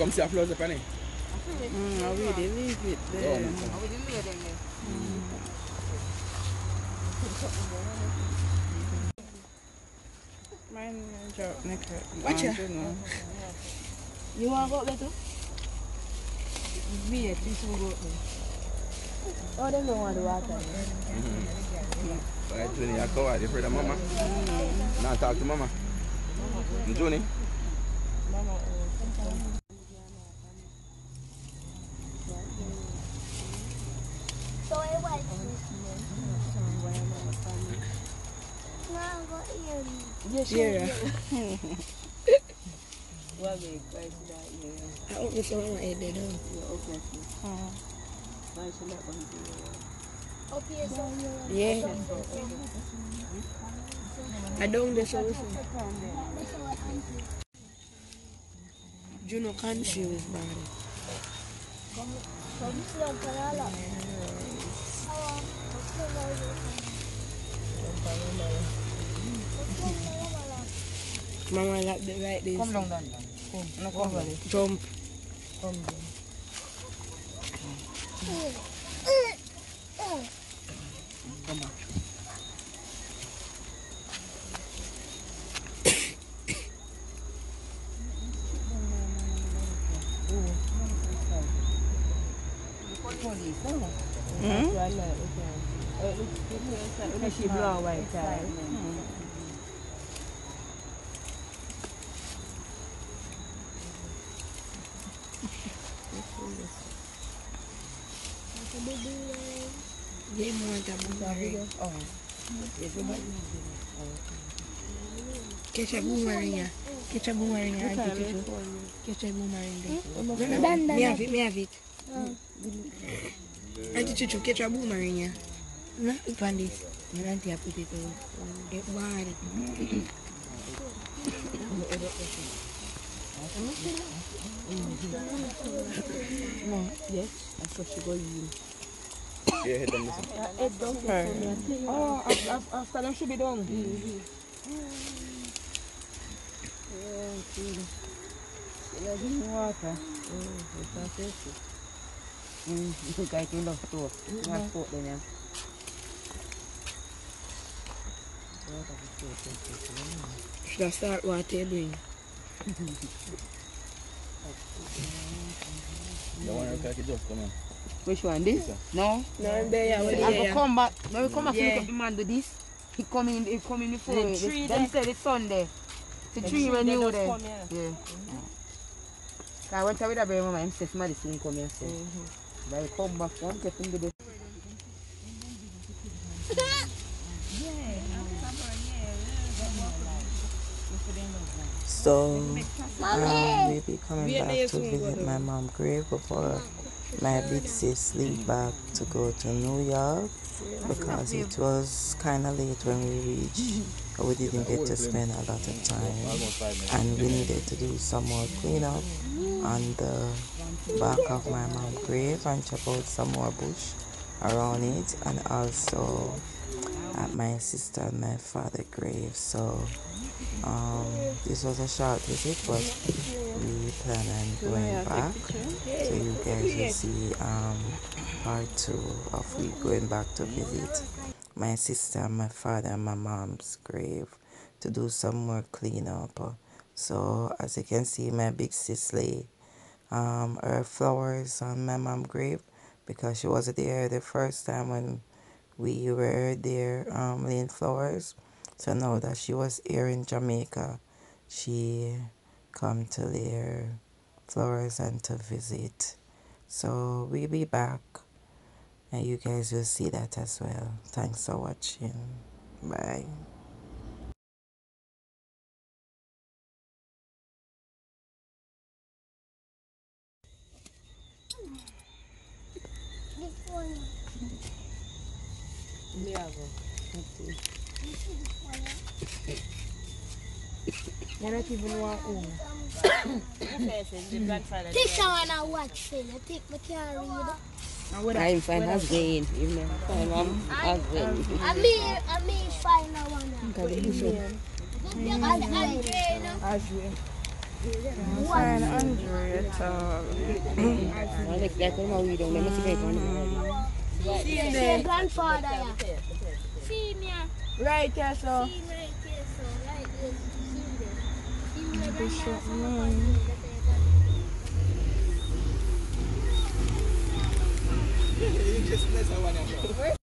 come see a flowers up on it? Mm, I really leave it there. Mine drop naked. Watch ya. You want to go there too? Me, this will go there. Oh, they don't want the water. Right, Juni, you go out. You afraid of mama? Now talk to mama. Juni? Yeah. Wa be kwa shida ile. Ha o so wa ede do. O kwa shida. Ha. Ba shida kwa shida. O pia so. Yeah. I don't the. Juno can't she was bad. Come, come, come, come, Mama like the right this. Come down, down. Come, no come over there. Jump. Come down. Come back. She vê muita mulher. Ó, eu mais Que é boomerang. Que é boomerang. Que é boomerang. Minha vida, minha vida. Antes chuchu, que é boomerang. Não, e isso Não é antes a putita. É bari. Yes, I thought she got you. É I've, I've, I've should be done. Cái cái cái lột tua, ngắt cột đây nè. Should I start what they're doing? Det var en kake dotter, men. Which one? This? No? No, I'm there. Yeah, I go yeah. come back. When we come back, Yeah. yeah. the man do this. He come in, he come in before. The The tree Then there. say the sun there. The, tree when they you there. come here. Yeah. I went with a baby mama, him say somebody soon come here. So. But he come back, one get him to the So, um, we be coming back to visit my mom grave before my big sis leave back to go to New York because it was kind of late when we reached. We didn't get to spend a lot of time and we needed to do some more cleanup on the back of my mom's grave and chop out some more bush around it and also at my sister and my father grave. So um, this was a short visit, but we plan on going back. So you guys will see um, part two of we going back to visit my sister, my father, and my mom's grave to do some more cleanup. So as you can see, my big sis lay um, her flowers on my mom's grave because she wasn't there the first time when we were there um, laying flowers. So now that she was here in Jamaica, she come to their her flowers and to visit. So we'll be back and you guys will see that as well. Thanks for watching. Bye. This one. You don't even want home. The grandfather. Take someone and watch film. I take my car read. I'm fine as rain. You know, fine as rain. I mean, I mean, find no one now. Look at the bush. And Andre, no? Find Andre at all. I next day I come out, we don't let me see if I can. Your grandfather. See me. Right, yeah, so. See me right here, so right there. 不是，嗯。